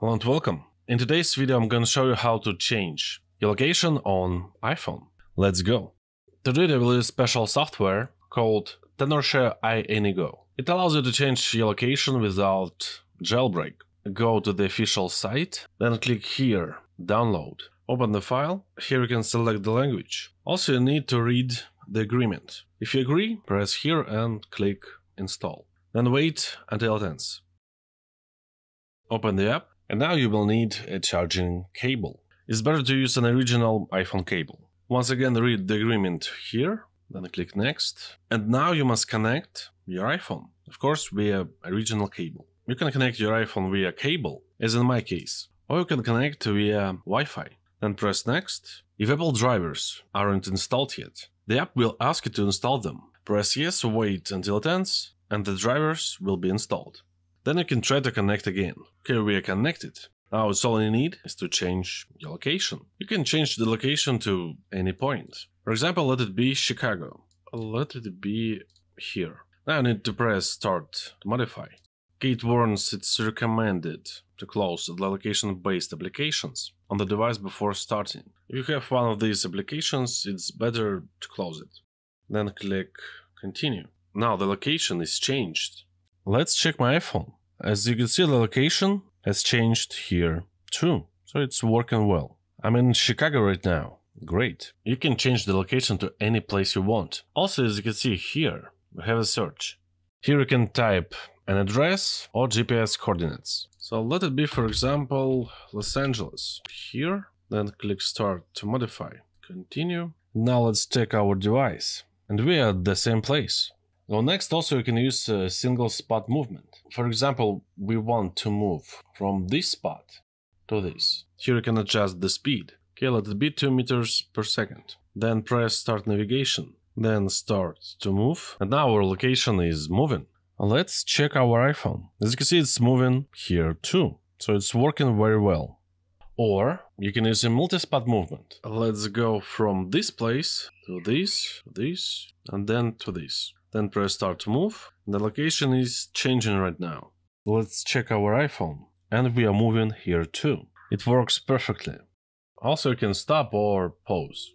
Hello and welcome. In today's video I'm gonna show you how to change your location on iPhone. Let's go. Will use special software called Tenorshare iAnyGo. It allows you to change your location without jailbreak. Go to the official site, then click here, download. Open the file, here you can select the language. Also you need to read the agreement. If you agree, press here and click install. Then wait until it ends. Open the app, and now you will need a charging cable. It's better to use an original iPhone cable. Once again, read the agreement here, then click next. And now you must connect your iPhone, of course, via original cable. You can connect your iPhone via cable, as in my case, or you can connect via Wi-Fi. Then press next. If Apple drivers aren't installed yet, the app will ask you to install them. Press yes, wait until it ends, and the drivers will be installed. Then you can try to connect again. Okay, we are connected. Now it's all you need is to change your location. You can change the location to any point. For example, let it be Chicago. Let it be here. Now I need to press start to modify. Kate warns it's recommended to close the location-based applications on the device before starting. If you have one of these applications, it's better to close it. Then click continue. Now the location is changed. Let's check my iPhone. As you can see, the location has changed here too. So it's working well. I'm in Chicago right now. Great. You can change the location to any place you want. Also, as you can see here, we have a search. Here you can type an address or GPS coordinates. So let it be, for example, Los Angeles. Here, then click start to modify. Continue. Now let's check our device. And we are at the same place. Now next also you can use a single spot movement. For example, we want to move from this spot to this. Here you can adjust the speed. Okay, let it be 2 meters per second. Then press start navigation. Then start to move. And now our location is moving. Let's check our iPhone. As you can see, it's moving here too. So it's working very well. Or you can use a multi-spot movement. Let's go from this place to this, to this, and then to this. Then press start to move. The location is changing right now. Let's check our iPhone. And we are moving here too. It works perfectly. Also you can stop or pause.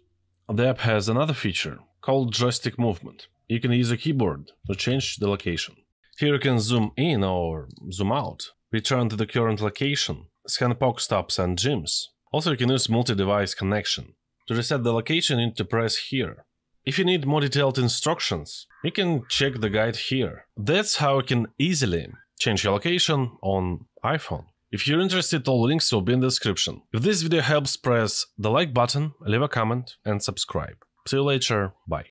The app has another feature called joystick movement. You can use a keyboard to change the location. Here you can zoom in or zoom out, return to the current location, scan stops and gyms. Also you can use multi-device connection. To reset the location you need to press here. If you need more detailed instructions, you can check the guide here. That's how you can easily change your location on iPhone. If you're interested, all links will be in the description. If this video helps, press the like button, leave a comment and subscribe. See you later, bye.